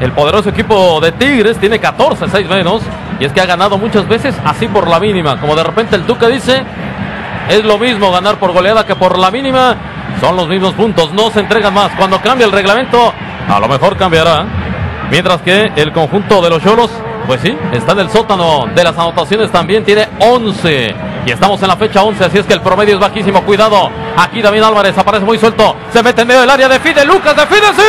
el poderoso equipo de Tigres tiene 14, 6 menos. Y es que ha ganado muchas veces así por la mínima. Como de repente el Tuca dice, es lo mismo ganar por goleada que por la mínima. Son los mismos puntos, no se entregan más. Cuando cambia el reglamento, a lo mejor cambiará. Mientras que el conjunto de los Cholos, pues sí, está en el sótano de las anotaciones también, tiene 11. Y estamos en la fecha 11, así es que el promedio es bajísimo. Cuidado, aquí David Álvarez aparece muy suelto. Se mete en medio del área, define Lucas, define, sí.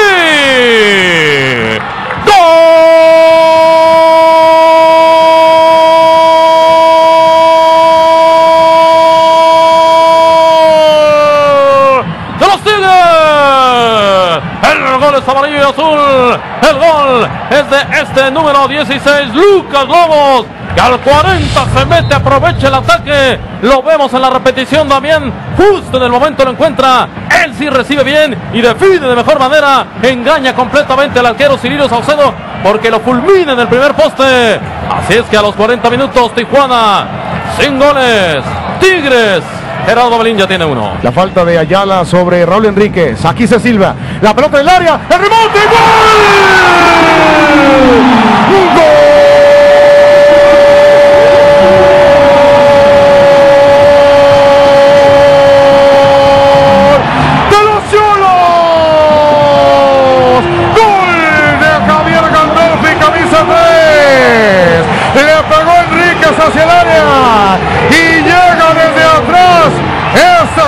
Amarillo y azul. El gol es de este número 16, Lucas Lobos. Que al 40 se mete, aprovecha el ataque. Lo vemos en la repetición también. Justo en el momento lo encuentra. Él sí recibe bien y define de mejor manera. Engaña completamente al arquero Cirilo Saucedo porque lo fulmina en el primer poste. Así es que a los 40 minutos Tijuana sin goles. Tigres. Gerardo Belín ya tiene uno. La falta de Ayala sobre Raúl Enríquez. Aquí se silba. La pelota en el área. El remonte. ¡Gol! ¡Gol! ¡De los Cholos!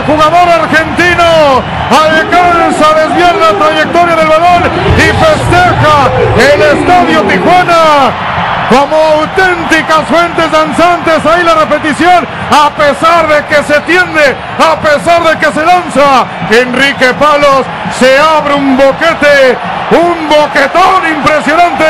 Jugador argentino alcanza a desviar la trayectoria del balón y festeja el Estadio Tijuana como auténticas fuentes danzantes. Ahí la repetición, a pesar de que se tiende, a pesar de que se lanza, Enrique Palos se abre un boquete, un boquetón impresionante